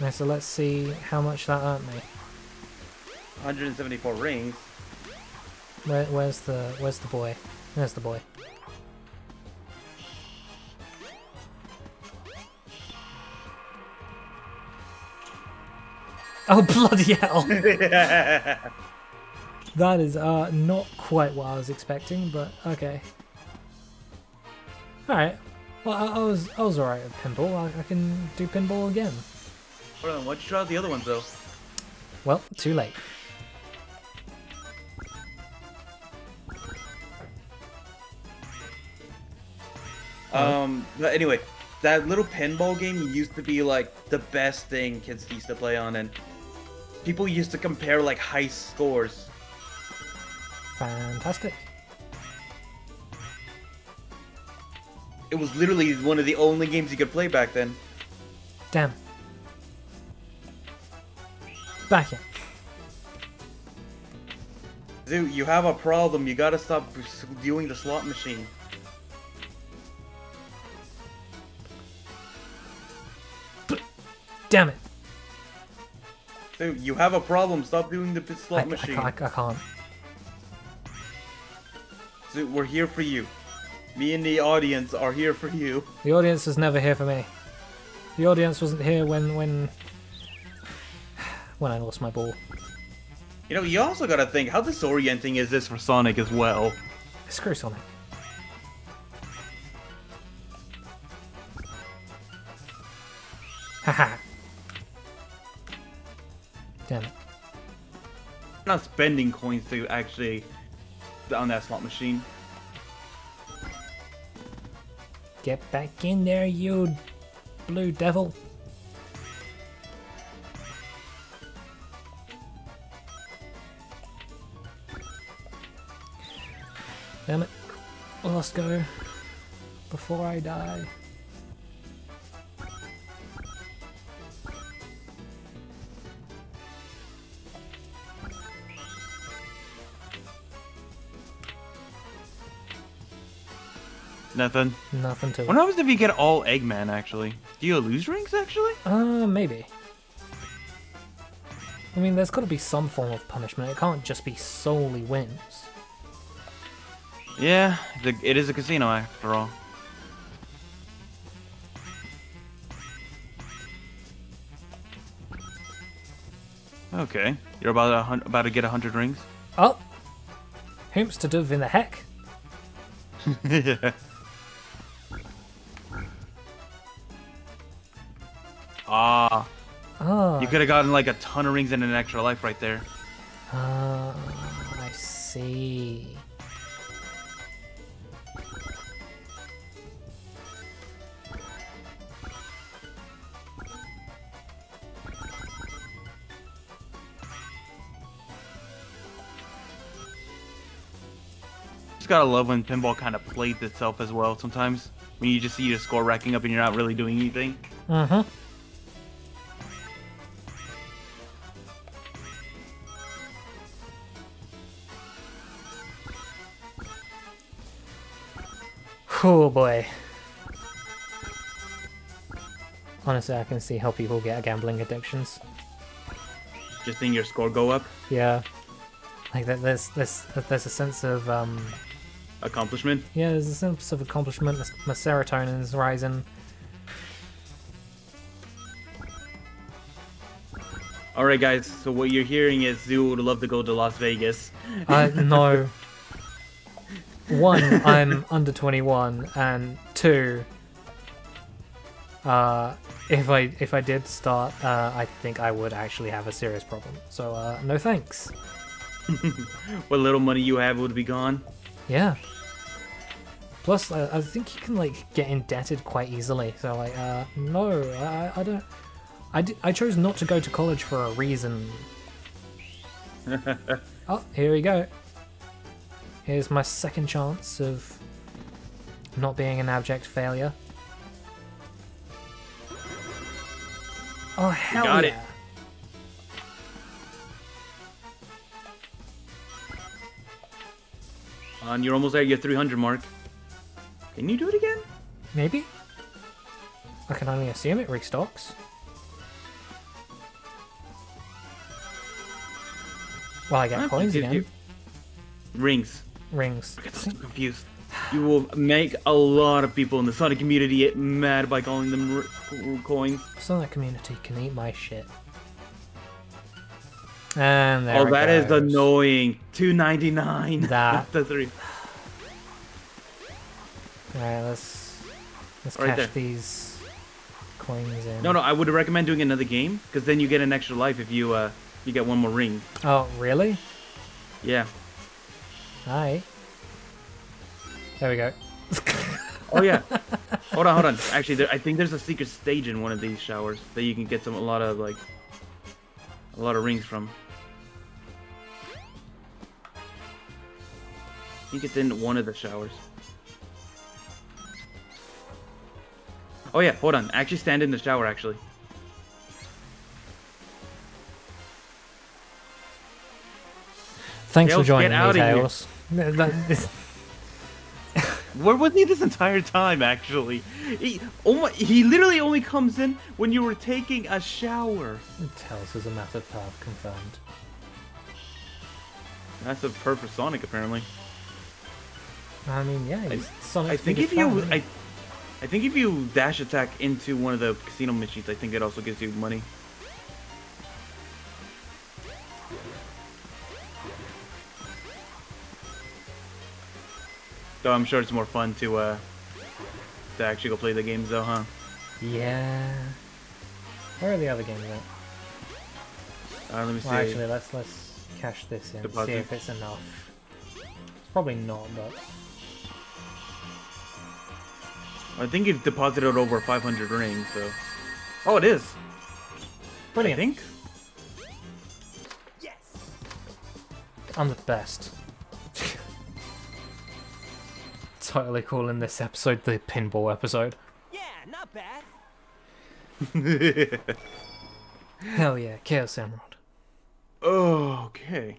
So let's see how much that earned me. 174 rings. Where, where's the where's the boy? There's the boy. Oh bloody hell! that is uh not quite what I was expecting, but okay. All right. Well, I, I was I was alright at pinball. I, I can do pinball again. Hold on, why'd you try out the other ones though? Well, too late. Um, but anyway, that little pinball game used to be like the best thing kids used to play on, and people used to compare like high scores. Fantastic. It was literally one of the only games you could play back then. Damn. Dude, you have a problem. You gotta stop doing the slot machine. Damn it. Dude, you have a problem. Stop doing the slot I, I, machine. can't, I can't. Dude, we're here for you. Me and the audience are here for you. The audience is never here for me. The audience wasn't here when when when I lost my ball. You know, you also gotta think, how disorienting is this for Sonic as well? Screw Sonic. Haha. Damn it. not spending coins to actually on that slot machine. Get back in there, you blue devil. Damn it. Let's go. Before I die. Nothing. Nothing to What happens if you get all Eggman, actually? Do you lose rings, actually? Uh, maybe. I mean, there's got to be some form of punishment. It can't just be solely wins. Yeah, the, it is a casino, after all. Okay, you're about a hun- about to get a hundred rings. Oh! Whomps to dove in the heck? yeah. Ah, Ah, you could have gotten like a ton of rings and an extra life right there. ah, I see. Just gotta love when pinball kind of plays itself as well. Sometimes when you just see your score racking up and you're not really doing anything. Mm-hmm. Oh boy. Honestly, I can see how people get gambling addictions. Just seeing your score go up. Yeah. Like that there's there's there's a sense of um Accomplishment. yeah, there's a sense of accomplishment, my- serotonin is rising. All right, guys. So what you're hearing is Zoo would love to go to Las Vegas. I no. One, I'm under 21, and two, uh, if I if I did start, uh, I think I would actually have a serious problem. So uh, no thanks. what little money you have would be gone. Yeah. Plus, I, I think you can like get indebted quite easily. So like, uh, no, I, I don't. I, I chose not to go to college for a reason. oh, here we go. Here's my second chance of not being an abject failure. Oh hell got it. On, you're almost at your 300 mark. Can you do it again? Maybe. I can only assume it restocks. Well, I get I coins again. Rings. Rings. I get so confused. You will make a lot of people in the Sonic community get mad by calling them coins. Sonic community can eat my shit. And there oh, that is goes. annoying. Two ninety nine. That- the three. Alright, let's let's Right cash there. these coins in. No, no, I would recommend doing another game because then you get an extra life if you uh you get one more ring. Oh, really? Yeah. Alright. There we go. Oh yeah. hold on, hold on. Actually, there, I think there's a secret stage in one of these showers that you can get some a lot of like a lot of rings from. I think it's in one of the showers. Oh yeah, hold on. Actually, stand in the shower. Actually. Thanks for joining get me. Tails. Th- that- this- Where was he this entire time? Actually, he, oh he literally only comes in when you were taking a shower. Tails is a method path confirmed. That's a purpose Sonic apparently. I mean, yeah, he's Sonic's I think if you, fan? I, I think if you dash attack into one of the casino machines, I think it also gives you money. So I'm sure it's more fun to uh to actually go play the games though, huh? Yeah. Where are the other games at? Uh, let me see. Well, actually, let's let's cash this in. Deposit. See if it's enough. It's probably not, but I think you've deposited over 500 rings, so. Oh, it is. brilliant. I think. Yes! I'm the best. totally calling this episode the pinball episode. Yeah, not bad. Hell yeah, Chaos Emerald. Oh, okay.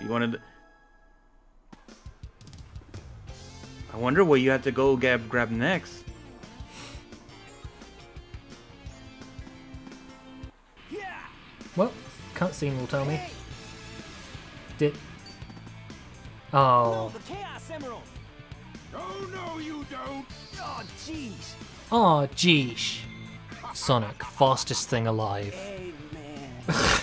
You wanted. I wonder what you had to go grab grab next. Yeah. Well, cutscene will tell me. Did. Oh. Oh, the Chaos Emerald. Oh, no, you don't. Oh, jeez. Oh, geesh. Sonic, fastest thing alive.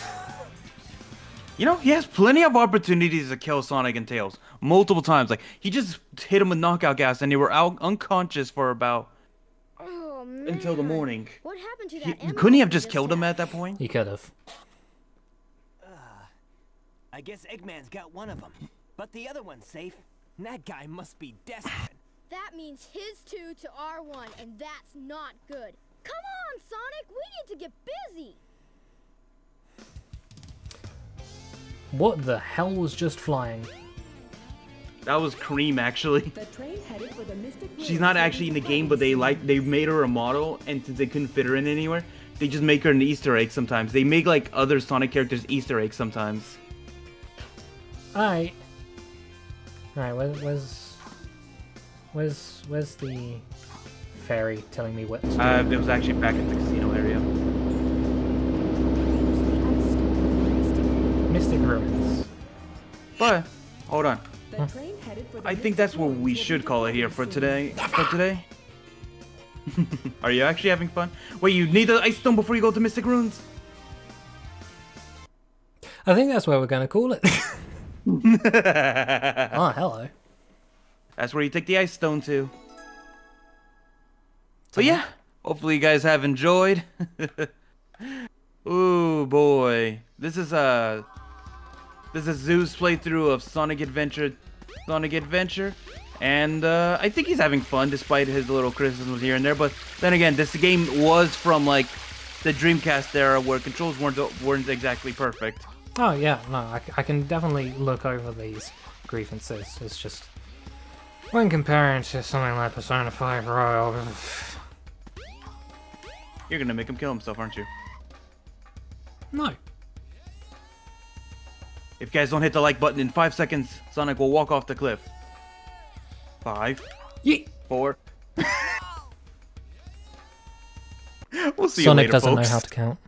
Hey, man. You know, he has plenty of opportunities to kill Sonic and Tails multiple times. Like he just hit him with knockout gas, and they were out unconscious for about Oh man. until the morning. What happened to He, couldn't he have just killed him at that point? He could have. Uh, I guess Eggman's got one of them, but the other one's safe. That guy must be desperate. That means his two to our one, and that's not good. Come on, Sonic, we need to get busy. What the hell was just flying? That was Cream actually. The train headed for the Mystic She's not actually in the game, but they like they made her a model, and since they couldn't fit her in anywhere, they just make her an Easter egg sometimes. They make like other Sonic characters Easter eggs sometimes. Alright. Alright, where, where's. Where's. Where's the fairy telling me what to do? Uh, it was actually back at the casino area. Mystic Ruins. But hold on, The train headed for the I think that's what we should call it here for today. For today. Are you actually having fun? Wait, you need the ice stone before you go to Mystic Ruins? I think that's where we're gonna call it. oh, hello. That's where you take the ice stone to. But yeah, hopefully you guys have enjoyed. Ooh boy, this is a this is Zoo's playthrough of Sonic Adventure, Sonic Adventure, and uh, I think he's having fun despite his little criticisms here and there. But then again, this game was from like the Dreamcast era where controls weren't weren't exactly perfect. Oh, yeah, no, I can definitely look over these grievances. It's just. When comparing to something like Persona 5 Royal. You're gonna make him kill himself, aren't you? No. If you guys don't hit the like button in five seconds, Sonic will walk off the cliff. Five, Yeet! four. we'll see Sonic you later, doesn't folks. know how to count.